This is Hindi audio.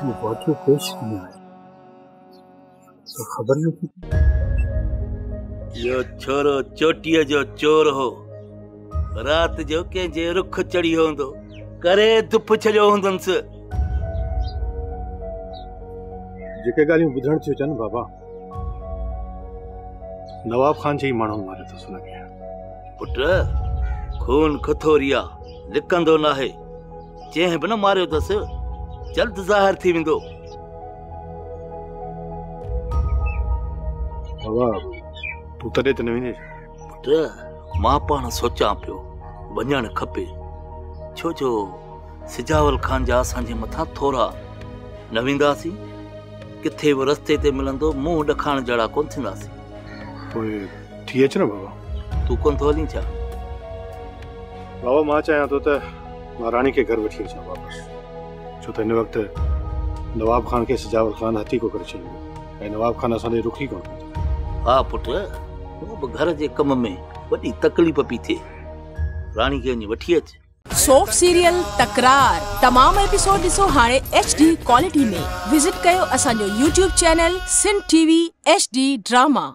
ये वाक्य पेश में आया तो खबर नहीं थी। यो छोरो चोटीअ जो चोर हो राति जो कंहिंजे रुख चढ़ी हूंदो करे धुप छॾियो हूंदुसि जेके ॻाल्हियूं ॿुधण थियूं अचनि बाबा। नवाब खान जी माण्हू मारे अथसि हुनखे पुट खून खथोरिया लिकंदो नाहे। जंहिं बि न मारियो अथसि जल्द ज़ाहिर थी वेंदो। बाबा तूं तॾहिं त न वेंदे। पुट माँ पाण सोचां पियो वञणु खपे। छो जो सिजावल खान जा असांजे मथां थोरा न वेंदासीं। किथे बि रस्ते ते मिलंदो मुंहुं ॾखाइण जहिड़ा कोन थींदासीं। पोइ थी अच न बाबा। तूं कोन थो हलीं छा? बाबा माँ चाहियाँ थो त माँ राणी खे घर वठी अचां वापसि। छो त हिन वक़्तु नवाब खान खे सिजावल खान हथी को करे छॾियो ऐं नवाब खान असांजे रुखी कोन? हा पुट। हू बि घर जे कम में वॾी तकलीफ़ पई थिए। राणी खे वञी वठी अच। सोप सीरियल तकरार। तमाम एपिसोड ॾिसो हाणे एच डी क्वालिटी में। विज़िट कयो असांजो यूट्यूब चैनल सिन टीवी एच डी ड्रामा